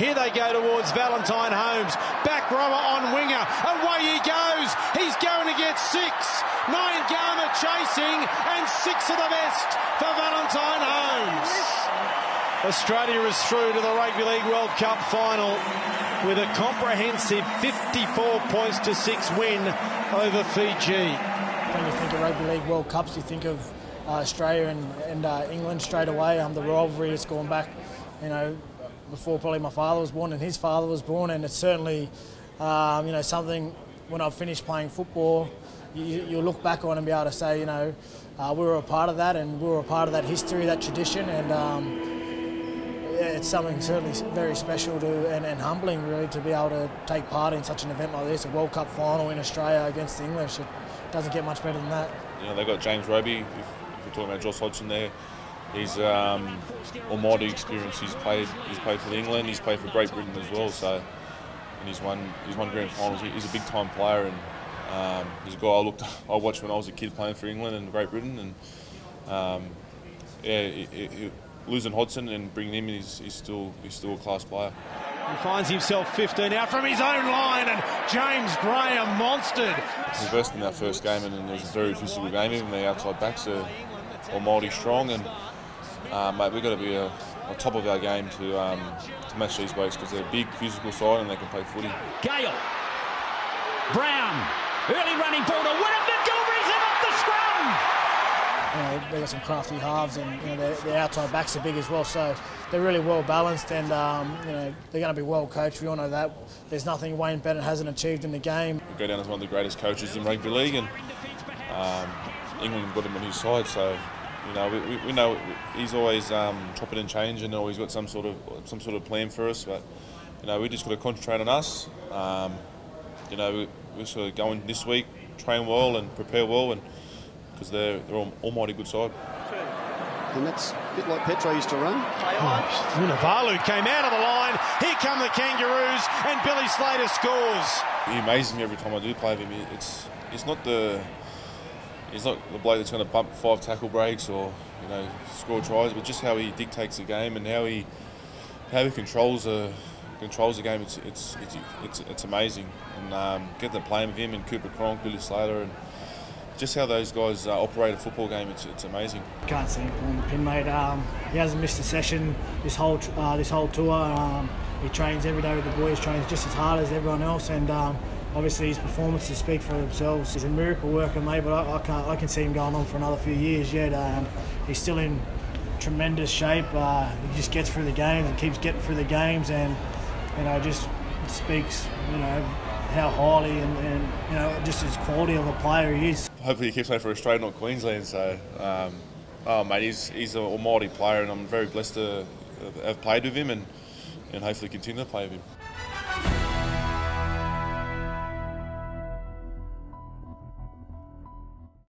Here they go towards Valentine Holmes. Back rower on winger. Away he goes. He's going to get six. Nine Garma chasing and six of the best for Valentine Holmes. Australia is through to the Rugby League World Cup final with a comprehensive 54 points to 6 win over Fiji. When you think of Rugby League World Cups, you think of uh, Australia and, and uh, England straight away. Um, the rivalry has gone back, you know, before probably my father was born and his father was born, and it's certainly, um, you know, something when I've finished playing football, you, you look back on and be able to say, you know, uh, we were a part of that and we were a part of that history, that tradition, and um, it's something certainly very special to and, and, humbling really to be able to take part in such an event like this, a World Cup final in Australia against the English. It doesn't get much better than that. You know, they've got James Roby, if, if we're talking about Josh Hodgson there. He's um, almighty experience. He's played. He's played for England. He's played for Great Britain as well. So, and he's won. He's won grand finals. He's a big time player, and um, he's a guy I looked. I watched when I was a kid playing for England and Great Britain, and um, yeah, it, it, losing Hodgson and bringing him in, he's, he's still he's still a class player. He finds himself 15 out from his own line, and James Graham monstered. We versed in our first game, and it was a very physical game. Even the outside backs are almighty strong, and uh, mate, we've got to be a, on top of our game to um, to match these blokes because they're a big physical side and they can play footy. Gale, Brown, early running ball to win it. McGillvary's in off the scrum you know, they've got some crafty halves and you know, their, their outside backs are big as well. So they're really well balanced and um, you know, they're going to be well coached. We all know that. There's nothing Wayne Bennett hasn't achieved in the game. We go down as one of the greatest coaches in rugby league and um, England got him on his side. So you know, we, we know he's always um, chopping and changing, always got some sort of some sort of plan for us. But you know, we just got to concentrate on us. Um, you know, we, we're sort of going this week, train well and prepare well, and because they're, they're all, almighty good side. And that's a bit like Petro used to run. Vunivalu came out of the line. Here come the Kangaroos, and Billy Slater scores. He amazes me every time I do play with him. It's it's not the he's not the bloke that's going to bump five tackle breaks or you know score tries, but just how he dictates the game and how he how he controls the controls the game. It's it's it's it's, it's amazing. And um, getting to play with him and Cooper Cronk, Billy Slater, and just how those guys uh, operate a football game, it's, it's amazing. Can't see him pulling the pin, mate. Um, he hasn't missed a session this whole uh, this whole tour. Um, he trains every day with the boys, trains just as hard as everyone else, and um, obviously his performances speak for themselves. He's a miracle worker, mate, but I, I, can't, I can see him going on for another few years yet. Um, he's still in tremendous shape. Uh, he just gets through the games and keeps getting through the games, and you know just speaks, you know how highly and, and, you know just his quality of a player he is. Hopefully he keeps playing for Australia, not Queensland. So, um, oh mate, he's he's an almighty player, and I'm very blessed to have played with him and and hopefully continue to play with him.